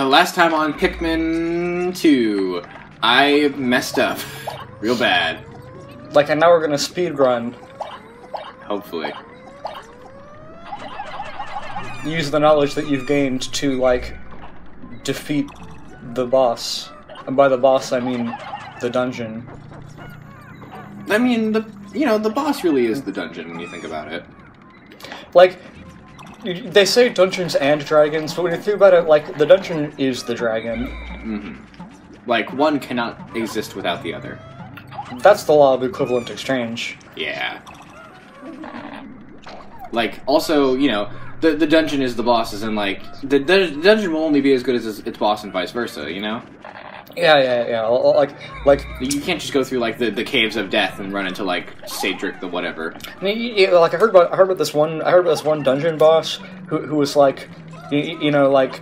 Uh, last time on Pikmin 2, I messed up. Real bad. Like, and now we're gonna speed run. Hopefully. Use the knowledge that you've gained to, like, defeat the boss. And by the boss, I mean the dungeon. I mean, the you know the boss really is the dungeon when you think about it. Like, they say dungeons and dragons, but when you think about it, like, the dungeon is the dragon. hmm Like one cannot exist without the other. That's the law of equivalent exchange. Yeah. Like also, you know, the the dungeon is the boss, and like the, the dungeon will only be as good as its boss, and vice versa. You know, Yeah, yeah, yeah. Like, like, you can't just go through like the, the caves of death and run into like Cedric the whatever. I mean, y- y- like I heard about, I heard about this one, I heard about this one dungeon boss who, who was like, you, you know, like,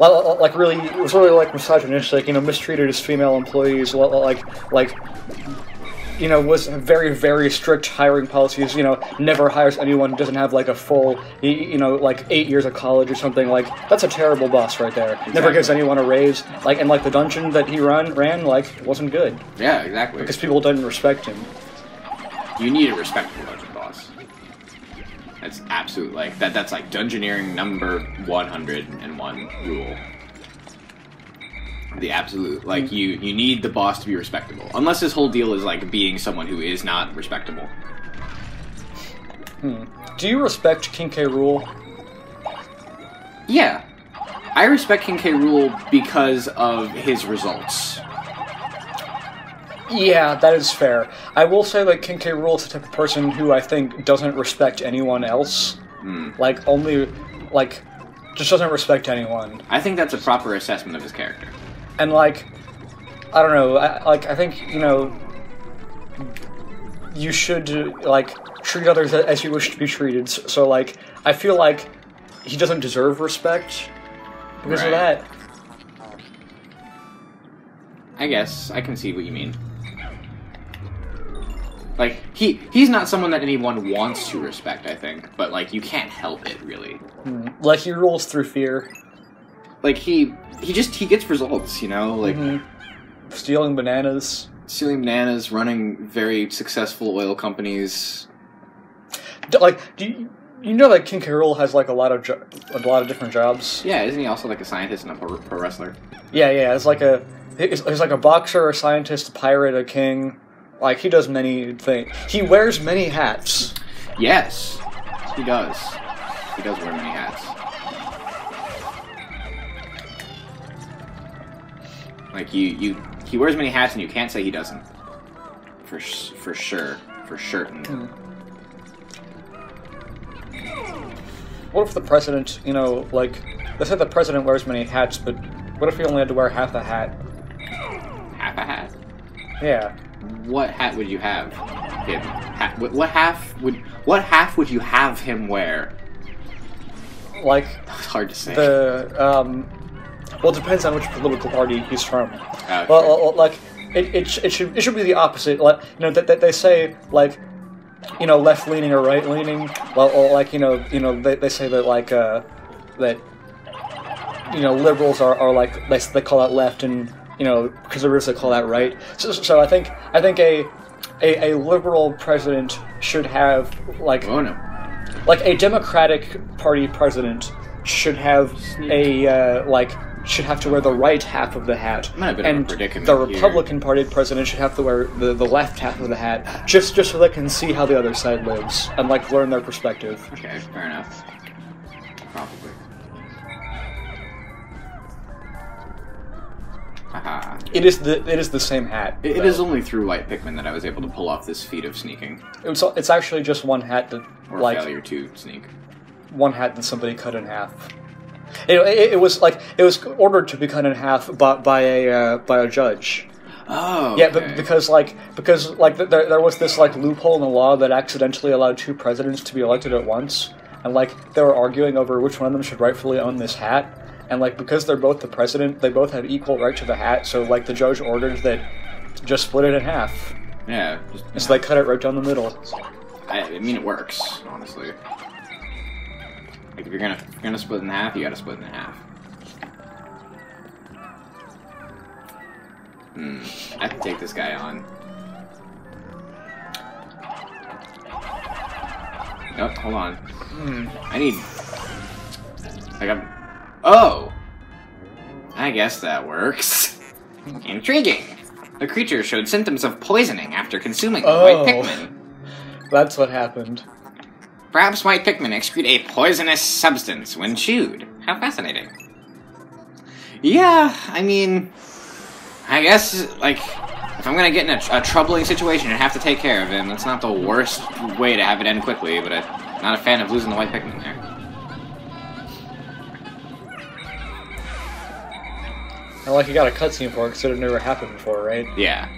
like really, it was really like misogynistic, you know, mistreated his female employees, li- like, like, you know, was very, very strict hiring policies. You know, never hires anyone who doesn't have like a full, you know, like eight years of college or something. Like that's a terrible boss right there. Never gives anyone a raise. Like, and like the dungeon that he run ran, like, wasn't good Yeah, exactly. because people didn't respect him. you need a respectable dungeon boss. That's absolute like that. That's like dungeoneering number one hundred and one rule. The absolute like you you need the boss to be respectable. Unless his whole deal is like being someone who is not respectable. Do you respect King K. Rool? Yeah, I respect King K. Rool because of his results. Yeah, that is fair. I will say that King K. Rool is the type of person who I think doesn't respect anyone else. Hmm. Like, only, like, just doesn't respect anyone. I think that's a proper assessment of his character. And, like, I don't know, I, like, I think, you know, you should, like, treat others as you wish to be treated. So, so, like, I feel like he doesn't deserve respect because of that. I guess I can see what you mean. Like he he's not someone that anyone wants to respect, I think, but like you can't help it really. Hmm. Like, he rules through fear. Like he he just he gets results, you know, like Mhm. Stealing bananas. stealing bananas, running very successful oil companies. D- Like, do you, you know that King Carol has like a lot of jo- a lot of different jobs? Yeah, isn't he also like a scientist and a pro, pro wrestler? Yeah, yeah. It's like a he's, he's like a boxer, a scientist, a pirate, a king. Like he does many things. He wears many hats. Yes, he does. He does wear many hats. Like you, you, he wears many hats, and you can't say he doesn't. For for sure, for certain. What if the president, you know, like they said the president wears many hats, but what if he only had to wear half a hat? Half a hat. Yeah. What hat would you have him? Ha- what, what half would what half would you have him wear? Like hard to say. the um well it depends on which political party he's from. Uh, Well, like it, it, it should it should be the opposite. Like you know that that they say like you know left leaning or right leaning. Well, like you know you know they, they say that like uh that you know liberals are, are like they, they call that left and you know conservatives they call that right. So, so I think I think a, a a liberal president should have like oh no. like a Democratic Party president should have a uh, like should have to wear the right half of the hat, I'm a bit of a and the here. Republican Party president should have to wear the, the left half of the hat, just just so they can see how the other side lives and like learn their perspective. Okay, fair enough. Probably. Haha. It is the it is the same hat. It, it is only through White Pikmin that I was able to pull off this feat of sneaking It was, it's actually just one hat that or like failure to sneak. one hat that somebody cut in half. It, it, it was like it was ordered to be cut in half by, by a uh, by a judge. Oh, Yeah, okay. but because like because like th- there, there was this like loophole in the law that accidentally allowed two presidents to be elected at once, and like they were arguing over which one of them should rightfully own this hat, and like because they're both the president, they both have equal right to the hat. So like the judge ordered that just split it in half, yeah, just, and so they cut it right down the middle. I, I mean, it works honestly. Like if you're gonna if you're gonna split in half, you gotta split in half. Hmm. I have to take this guy on. Oh, hold on. Hmm. I need. Like I'm. Oh! I guess that works. Intriguing! The creature showed symptoms of poisoning after consuming Oh. white Pikmin. That's what happened. Perhaps white Pikmin excrete a poisonous substance when chewed. How fascinating. Yeah, I mean, I guess, like, if I'm gonna get in a, a troubling situation and have to take care of him, that's not the worst way to have it end quickly, but I'm not a fan of losing the white Pikmin there. And like you got a cutscene for it because it had never happened before, right? Yeah.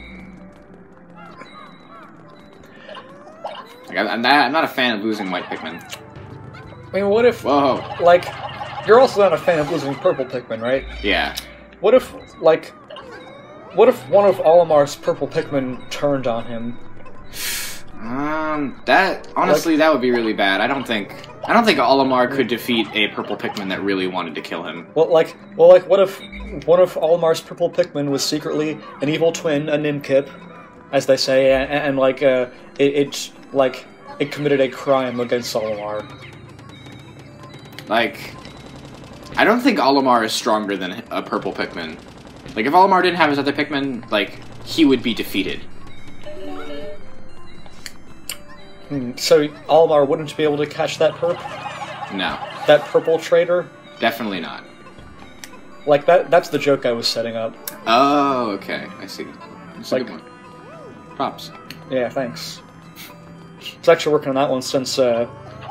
Like, I'm, not, I'm not a fan of losing white Pikmin. I mean, what if Whoa. like you're also not a fan of losing purple Pikmin, right? Yeah. What if like what if one of Olimar's purple Pikmin turned on him? Um, that honestly, that would be really bad. I don't think I don't think Olimar could defeat a purple Pikmin that really wanted to kill him. Well, like, well, like, what if one of Olimar's purple Pikmin was secretly an evil twin, a Nimkip, as they say, and, and like, uh, it, it, like, it committed a crime against Olimar. Like, I don't think Olimar is stronger than a purple Pikmin. Like, if Olimar didn't have his other Pikmin, like, he would be defeated. Hmm, So Olimar wouldn't be able to catch that perp, No, that purple traitor. definitely not. Like that. That's the joke I was setting up. Oh, okay, I see. That's a Like- good one. Props. Yeah, thanks. I was actually working on that one since uh,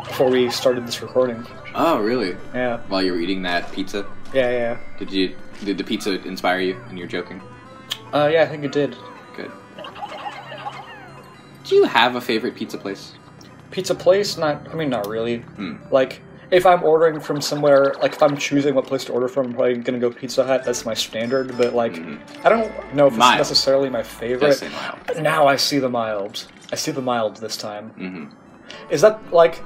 before we started this recording. Oh, really? Yeah, While you were eating that pizza, yeah, yeah. did you did the pizza inspire you? And you're joking? Uh, yeah, I think it did. Good. Do you have a favorite pizza place? Pizza place? Not. I mean, not really. Hmm. Like, if I'm ordering from somewhere, like if I'm choosing what place to order from, I'm probably gonna go Pizza Hut. That's my standard. But like, Mhm. I don't know if it's necessarily my favorite. Now I see the mild. I see the mild this time. hmm Is that like?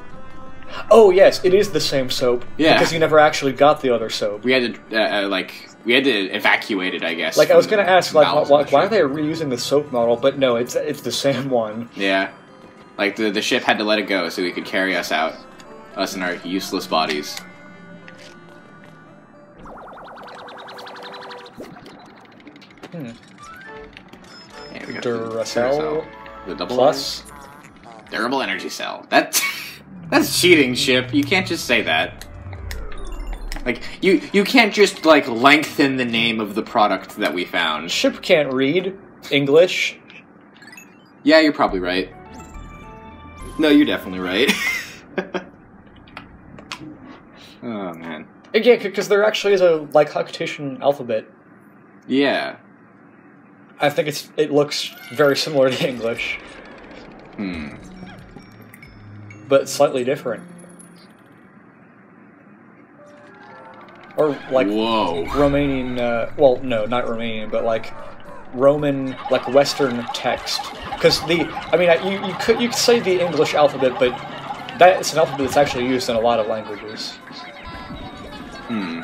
Oh yes, it is the same soap. Yeah. Because you never actually got the other soap. We had to uh, uh, like we had to evacuate it, I guess. Like I was gonna ask, like, why, why, why are they reusing the soap model? But no, it's it's the same one. Yeah, like the the ship had to let it go so he could carry us out, us and our useless bodies. Hmm. Yeah, we got Duracell the double Plus, durable energy cell. That that's cheating, ship. You can't just say that. Like you you can't just like lengthen the name of the product that we found. ship can't read English. Yeah, you're probably right. No, you're definitely right. oh man. Yeah, because there actually is a like Hakutian alphabet. Yeah. I think it's it looks very similar to English, Hmm. but slightly different. Or like Whoa. Romanian, uh, well, no, not Romanian, but like Roman, like Western text. Because the, I mean, I- you, you could you could say the English alphabet, but that is an alphabet that's actually used in a lot of languages. Hmm.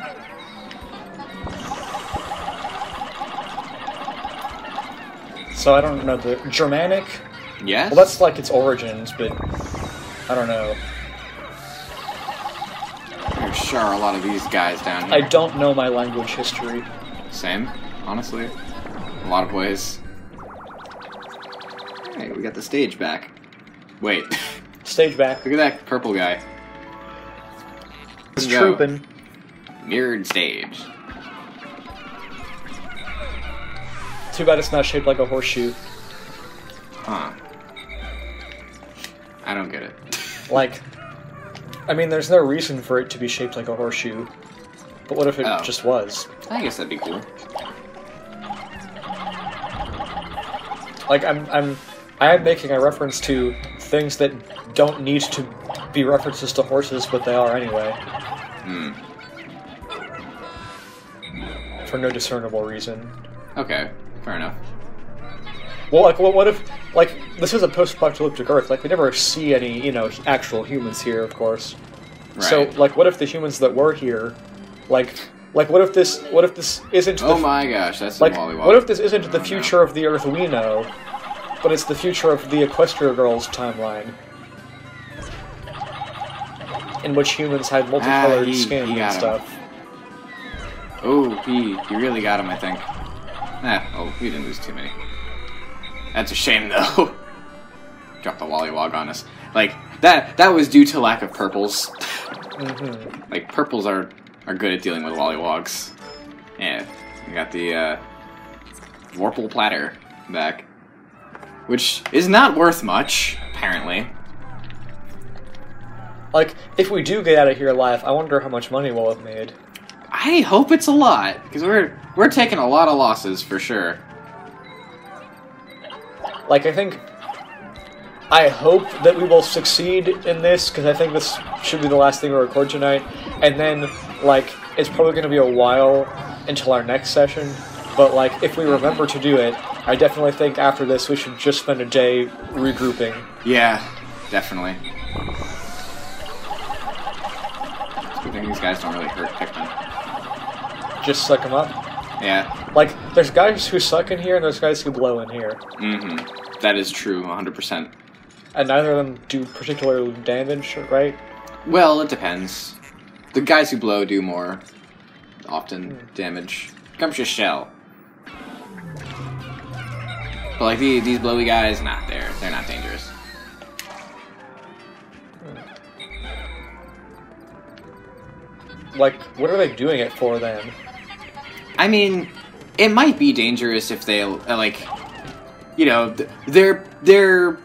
So I don't know the Germanic. Yes. Well, that's like its origins, but I don't know. There sure are a lot of these guys down here. I don't know my language history. Same, honestly. A lot of ways. Hey, we got the stage back. Wait, Stage back. look at that purple guy. Go. trooping. Mirrored stage. Too bad it's not shaped like a horseshoe. Huh. I don't get it. Like, I mean, there's no reason for it to be shaped like a horseshoe. But what if it Oh. just was? I guess that'd be cool. Like, I'm, I'm, I am making a reference to things that don't need to be references to horses, but they are anyway, Hmm. for no discernible reason. Okay, fair enough. Well, like, what, what if, like, this is a post-apocalyptic Earth. Like, we never see any, you know, actual humans here, of course. Right. So, like, what if the humans that were here, like, Like, what if this? What if this isn't Oh the my gosh, that's like? some WALL-E What if this isn't the Oh, future of the Earth we know, but it's the future of the Equestria Girls timeline, in which humans had multicolored Ah, he- skin he and him. stuff. Oh, he he really got him, I think. Ah, oh, he didn't lose too many. That's a shame, though. Dropped the Wollywog on us. Like that. That was due to lack of purples. hmm like purples are are good at dealing with Wollywogs. Yeah, we got the uh, Vorpal platter back, which is not worth much apparently. Like, if we do get out of here alive, I wonder how much money we'll have made. I hope it's a lot because we're we're taking a lot of losses for sure. Like, I think. I hope that we will succeed in this, because I think this should be the last thing we record tonight. And then, like, it's probably going to be a while until our next session. But, like, if we remember to do it, I definitely think after this we should just spend a day regrouping. Yeah, definitely. It's good thing these guys don't really hurt Pikmin. Just suck them up. Yeah, Like, there's guys who suck in here, and there's guys who blow in here. mm-hmm. That is true, 100%. And neither of them do particular damage, right? Well, it depends. The guys who blow do more often damage. Comes your shell. But like the, these blowy guys, not they're they're not dangerous. Like, what are they doing it for then? I mean, it might be dangerous if they uh, like, you know, their their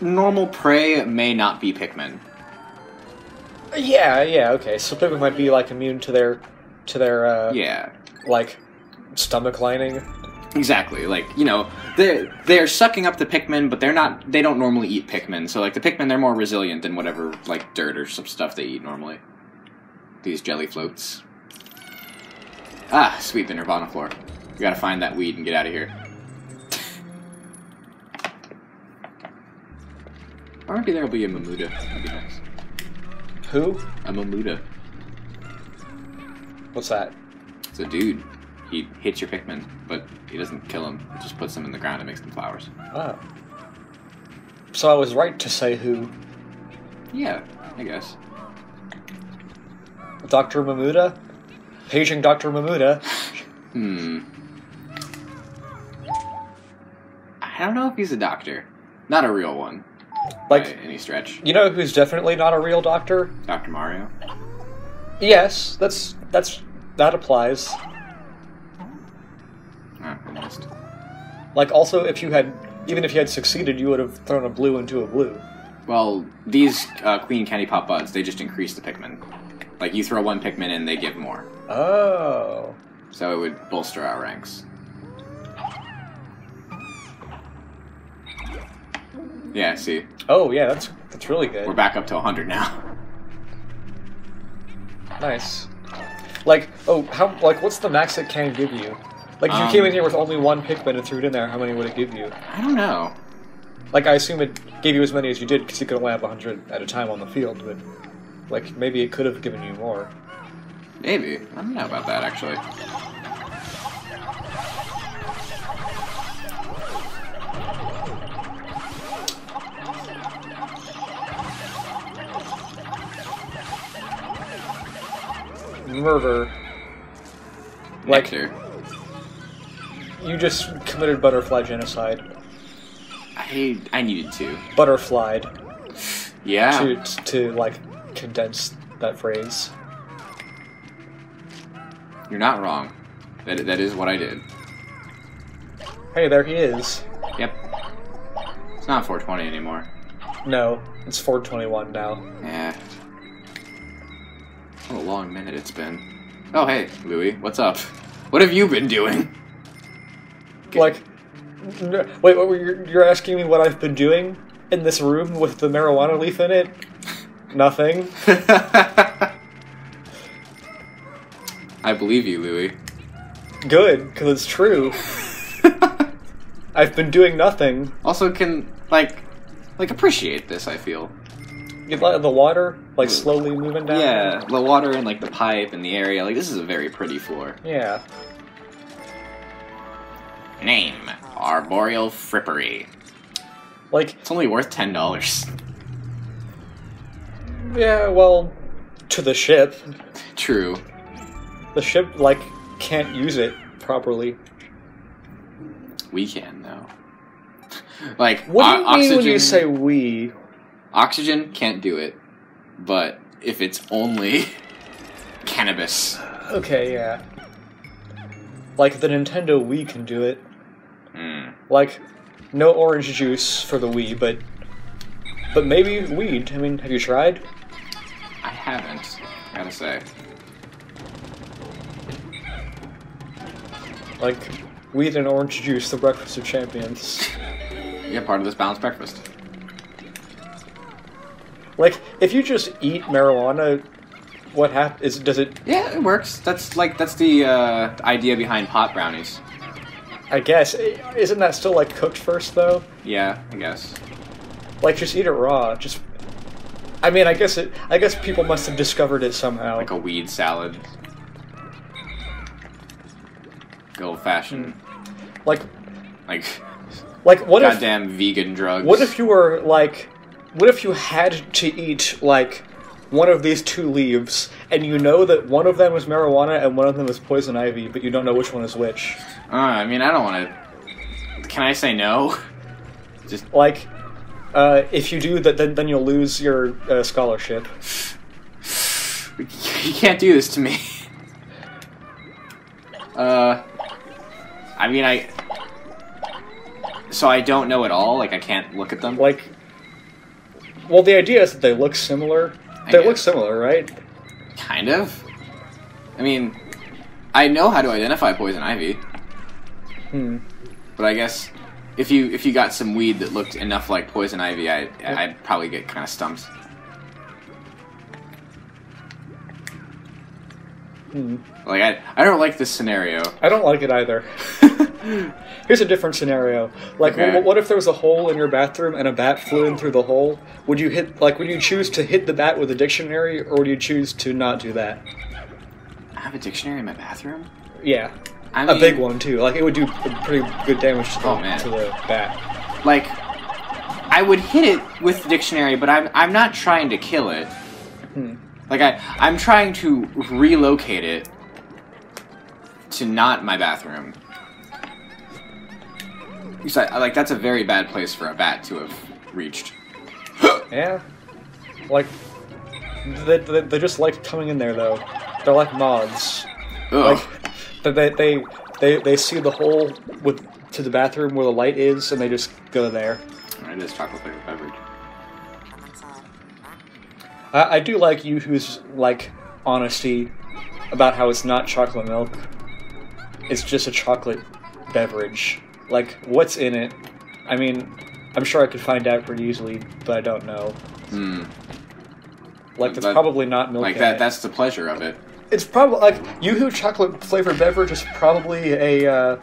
normal prey may not be Pikmin. Yeah, yeah, okay. So Pikmin might be like immune to their to their uh Yeah, like stomach lining. exactly. Like you know, they they're sucking up the Pikmin, but they're not. They don't normally eat Pikmin. So like the Pikmin, they're more resilient than whatever like dirt or some stuff they eat normally. These jelly floats. Ah, sweet the Nirvana floor. We gotta find that weed and get out of here. Or maybe there'll be a Mamuta. That'd be nice. Who? A Mamuta. What's that? It's a dude. He hits your Pikmin, but he doesn't kill him. He just puts them in the ground and makes them flowers. Oh. So I was right to say who. Yeah, I guess. Dr. Mamuta? Paging Dr. Mamuta. Hmm. I don't know if he's a doctor. Not a real one, Like, any stretch. you know who's definitely not a real doctor? Dr. Mario. Yes, that's that's that applies. Ah, I. Like also if you had even if you had succeeded you would have thrown a blue into a blue. Well, these uh, Queen Candy Pop Buds, they just increase the Pikmin. Like, you throw one Pikmin in, they give more. Oh. So it would bolster our ranks. Yeah, see? Oh yeah, that's that's really good. We're back up to 100 now. Nice. Like, oh, how like what's the max it can give you? Like if you Um, came in here with only one Pikmin and threw it in there, how many would it give you? I don't know. Like, I assume it gave you as many as you did because you could only have 100 at a time on the field, but, like, maybe it could have given you more. Maybe. I don't know about that, actually. Murder. Like, Nectar. you just committed butterfly genocide. I, I needed to. Butterflied. Yeah. To, to, like, condense that phrase. You're not wrong. That, that is what I did. Hey, there he is. Yep. It's not 420 anymore. No, it's 421 now. Yeah. What a long minute it's been. Oh, hey, Louie, what's up? What have you been doing? Like, n- wait, you, you're asking me what I've been doing in this room with the marijuana leaf in it? Nothing. I believe you, Louie. Good, because it's true. I've been doing nothing. also, can like, like appreciate this. I feel. You like the water, like mm. slowly moving down. Yeah, the water and like the pipe and the area. Like this is a very pretty floor. Yeah. Name: Arboreal Frippery. Like, It's only worth ten dollars. yeah, well, to the ship. True. The ship, like, can't use it properly. We can though. like What do o- you mean oxygen. when you say we? oxygen can't do it, but if it's only cannabis, Okay, yeah. Like, the Nintendo Wii can do it. mm, Like, no orange juice for the Wii, but. But maybe weed. I mean, have you tried? I haven't. I gotta say. Like, weed and orange juice, the breakfast of champions. Yeah, part of this balanced breakfast. Like, if you just eat marijuana, what happens? Does it? Yeah, it works. That's like that's the uh, idea behind pot brownies. I guess isn't that still like cooked first though? Yeah, I guess. Like, just eat it raw. Just. I mean, I guess it. I guess people must have discovered it somehow. Like a weed salad. Old fashioned. like, Like like what if? goddamn vegan drugs. What if you were like, what if you had to eat like one of these two leaves, and you know that one of them is marijuana and one of them is poison ivy, but you don't know which one is which? Uh, I mean, I don't want to. Can I say no? Just Like, uh, if you do that, then then you'll lose your uh, scholarship. you can't do this to me. Uh, I mean, I. So I don't know at all. Like I can't look at them. Like, well, the idea is that they look similar. I They look similar, right? Kind of. I mean, I know how to identify poison ivy, Hmm. but I guess if you if you got some weed that looked enough like poison ivy, I I'd probably get kind of stumped. Hmm. Like I I don't like this scenario. I don't like it either. Here's a different scenario. Like, Okay. wh- what if there was a hole in your bathroom and a bat flew in through the hole? Would you hit, like, would you choose to hit the bat with a dictionary, or would you choose to not do that? I have a dictionary in my bathroom. Yeah, I a mean, a big one too. Like, it would do pretty good damage to the, Oh, to the bat. Like, I would hit it with the dictionary, but I'm I'm not trying to kill it. Hmm. Like I I'm trying to relocate it to not my bathroom. Because uh, I, like that's a very bad place for a bat to have reached. Yeah, like, they, they, they just like coming in there though. They're like moths. Ugh. Like, they, they they they see the hole with to the bathroom where the light is, and they just go there. it is chocolate flavored beverage. I, I do like Yoo-hoo's like honesty about how it's not chocolate milk. It's just a chocolate beverage. Like, what's in it? I mean, I'm sure I could find out pretty easily, but I don't know. Hmm. Like, it's probably not milk. Like that. it. That's the pleasure of it. It's probably like Yoo-hoo chocolate flavored beverage is probably a uh,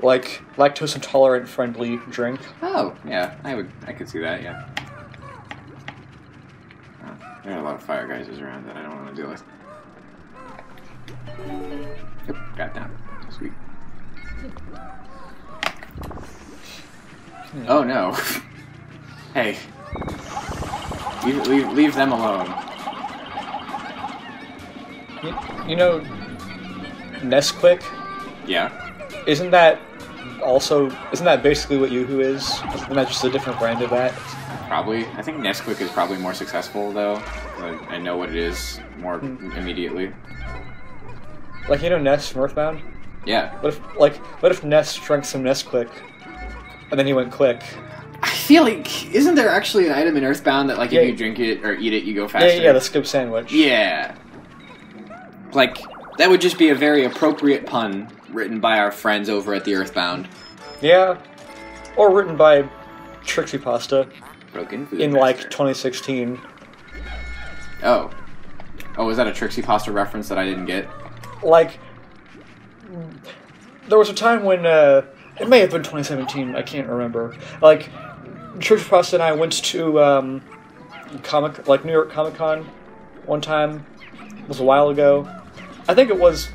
like lactose intolerant friendly drink. Oh yeah, I would. I could see that. Yeah. Oh, there are a lot of fire geysers around that I don't want to deal with. Yep, got. Sweet. Oh no. hey. Leave, leave, leave them alone. You, you know, Nesquik Yeah. isn't that also isn't that basically what Yoo-hoo is? Isn't that just a different brand of that? Probably. I think Nesquik is probably more successful though. I, I know what it is more Hmm. immediately. Like you know Ness from Earthbound. Yeah. What if like what if Ness drank some Nesquik, and then he went quick? I feel like isn't there actually an item in Earthbound that like Yeah. if you drink it or eat it you go faster? Yeah, yeah, the skip sandwich. Yeah. Like that would just be a very appropriate pun written by our friends over at the Earthbound. Yeah. Or written by Trixie Pasta Broken food. in like 2016. Oh. Oh, was that a Trixie Pasta reference that I didn't get? Like, there was a time when uh, it may have been 2017. I can't remember. Like, Trixie Pasta and I went to um, comic like New York Comic Con one time. It was a while ago. I think it was.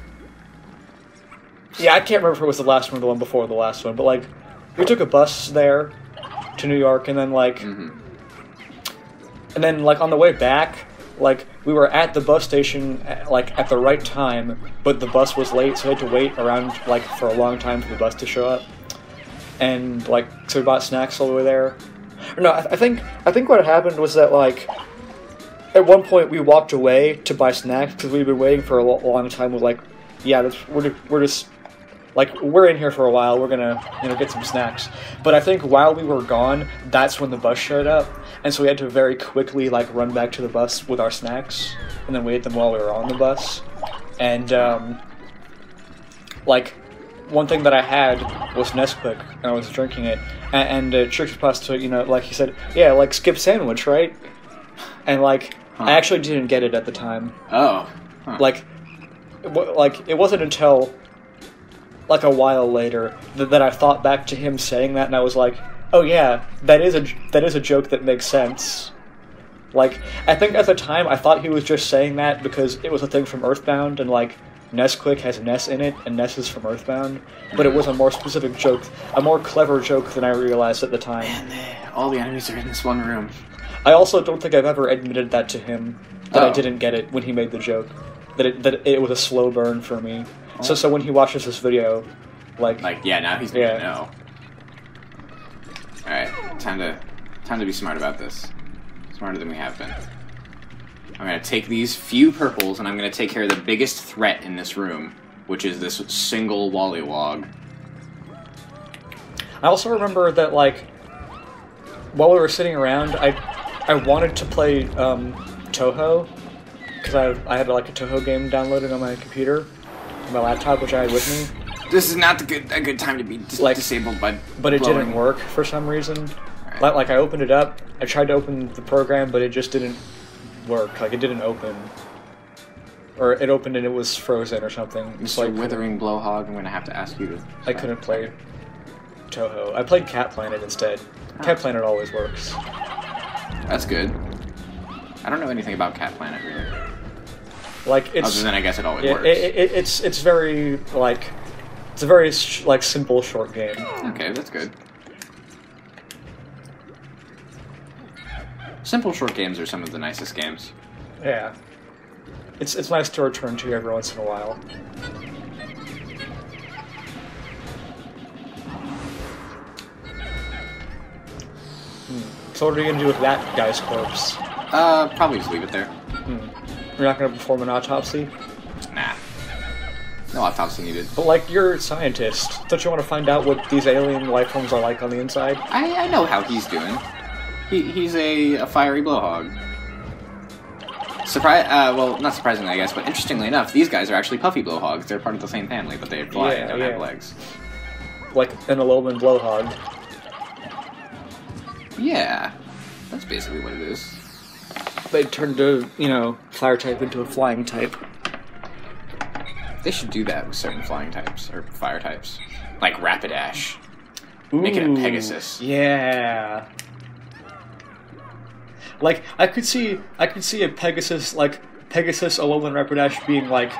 Yeah, I can't remember if it was the last one or the one before the last one, but like we took a bus there to New York, and then like, hmm and then like on the way back, like we were at the bus station at, like at the right time, but the bus was late, so we had to wait around like for a long time for the bus to show up. And like, so we bought snacks all the way there. Or no, I, I think I think what happened was that like at one point we walked away to buy snacks because we'd been waiting for a lo- long time. We're like, yeah, that's, we're we're just like we're in here for a while. We're gonna you know get some snacks. But I think while we were gone, that's when the bus showed up, and so we had to very quickly like run back to the bus with our snacks, and then we ate them while we were on the bus. And um, like one thing that I had was Nesquik, and I was drinking it, and, and uh, Trixie Pasta, you know, like he said, yeah, like skip sandwich, right? And like Huh. I actually didn't get it at the time Oh. Huh. like it like it wasn't until like a while later that, that I thought back to him saying that and I was like oh yeah that is a that is a joke that makes sense like I think at the time I thought he was just saying that because it was a thing from Earthbound and like Nesquik has Ness in it and Ness is from Earthbound but it was a more specific joke a more clever joke than I realized at the time Man, all the enemies are in this one room. I also don't think I've ever admitted that to him that I Oh. didn't get it when he made the joke. That it that it was a slow burn for me. So oh. so when he watches this video, like, Like, yeah, now he's gonna Yeah. know. All right, time to time to be smart about this. Smarter than we have been. I'm gonna take these few purples, and I'm gonna take care of the biggest threat in this room, which is this single Wollywog. I also remember that like while we were sitting around, I I wanted to play um, Touhou because I I had like a Touhou game downloaded on my computer, my laptop, which I had with me, This is not the good a good time to be dis- Like- disabled by. but it blowing. didn't work for some reason. Alright. Like, like I opened it up, I tried to open the program, but it just didn't work. Like it didn't open. Or it opened and it was frozen or something. Mr. So I Withering Blowhog, I'm gonna have to ask you to. I couldn't play Touhou. I played Cat Planet instead. Oh. Cat Planet always works. That's good. I don't know anything about Cat Planet really. Like it's Other than I guess it always it, works. it, it, it's it's very like it's a very sh- like simple short game. Okay, that's good. Simple short games are some of the nicest games. Yeah. It's it's nice to return to every once in a while. Hmm. So what are you gonna do with that guy's corpse? Uh, probably just leave it there. Hmm. You're not gonna perform an autopsy? No autopsy needed. But like you're a scientist, don't you want to find out what these alien life forms are like on the inside? I, I know how he's doing. He, he's a, a fiery blowhog. Surprise! Uh, well, not surprisingly, I guess, but interestingly enough, these guys are actually puffy blowhogs. They're part of the same family, but they fly and don't yeah. have legs. Like an Alolan blowhog. Yeah, that's basically what it is. They turned a you know fire type into a flying type. They should do that with certain flying types or fire types, like Rapidash. Make it a Pegasus. Yeah. Like I could see, I could see a Pegasus like Pegasus Alolan Rapidash being like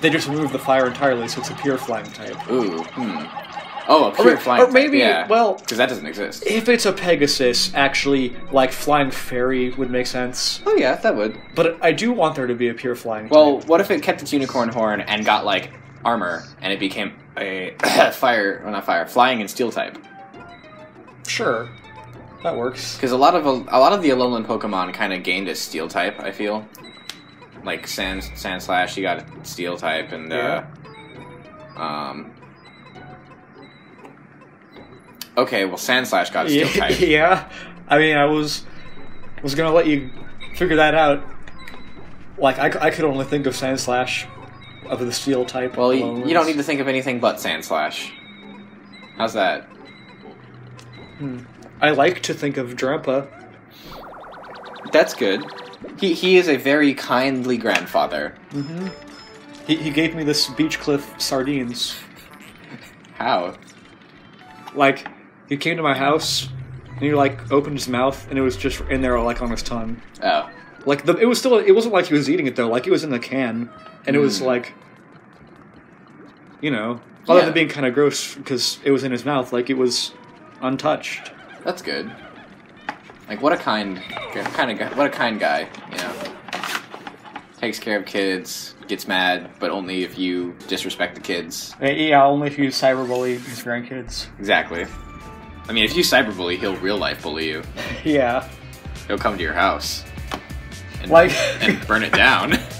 they just remove the fire entirely, so it's a pure flying type. Ooh, hmm. Oh, a pure Or- flying or maybe- type, yeah. well- because that doesn't exist. If it's a Pegasus, actually, like flying fairy would make sense. Oh yeah, that would. But I do want there to be a pure flying. Well, type. what if it kept its unicorn horn and got like armor, and it became a fire, well, not fire, flying and steel type? sure, that works. Because a lot of a, lot of the Alolan Pokemon kind of gained a steel type. I feel like Sand Sandslash, you got a steel type, and uh, um. Okay, well, Sandslash got a steel Yeah, type. yeah. I mean, I was was gonna let you figure that out. Like, I, I could only think of Sandslash of the steel type. Well, you, you don't need to think of anything but Sandslash. How's that? Hmm. I like to think of Drampa. That's good. He he is a very kindly grandfather. Mm-hmm. He, he gave me this beach cliff sardines. How? Like, he came to my house and he like opened his mouth, and it was just in there, like on his tongue. Oh, Like the, it was still, it wasn't like he was eating it though. Like it was in the can, and it was Mm. like, you know, other Yeah. than being kind of gross because it was in his mouth, like it was untouched. that's good. Like what a kind, kind of guy, what a kind guy. You know, takes care of kids, gets mad, but only if you disrespect the kids. Yeah, only if you cyberbully his grandkids. Exactly. I mean, if you cyberbully, he'll real life bully you. Yeah, He'll come to your house and, like and burn it down.